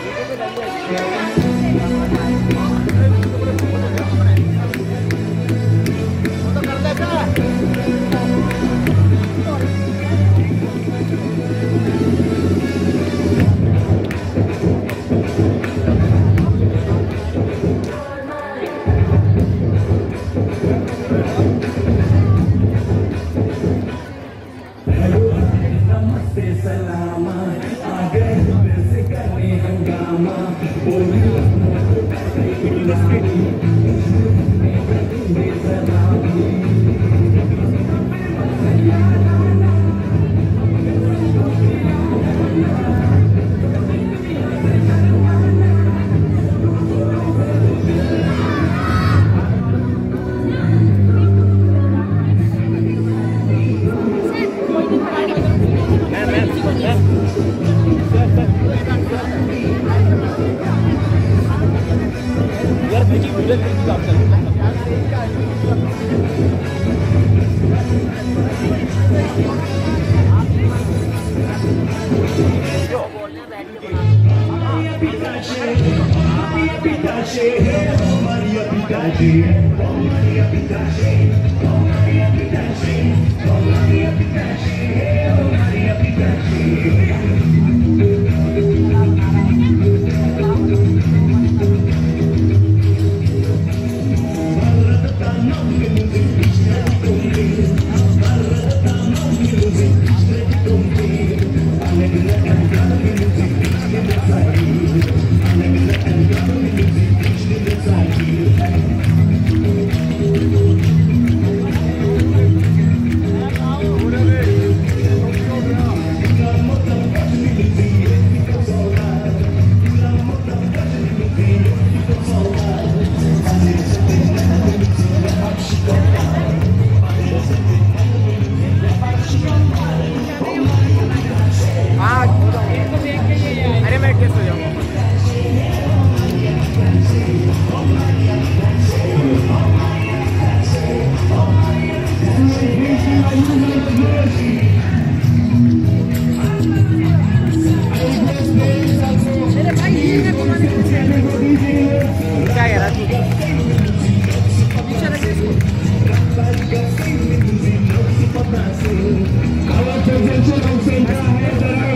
一这个的过个个的 यार तुझी वीडियो तुझी काम कर पिताशे है हमारी पिताजी हमारी पिताजी चल चल भाई सही है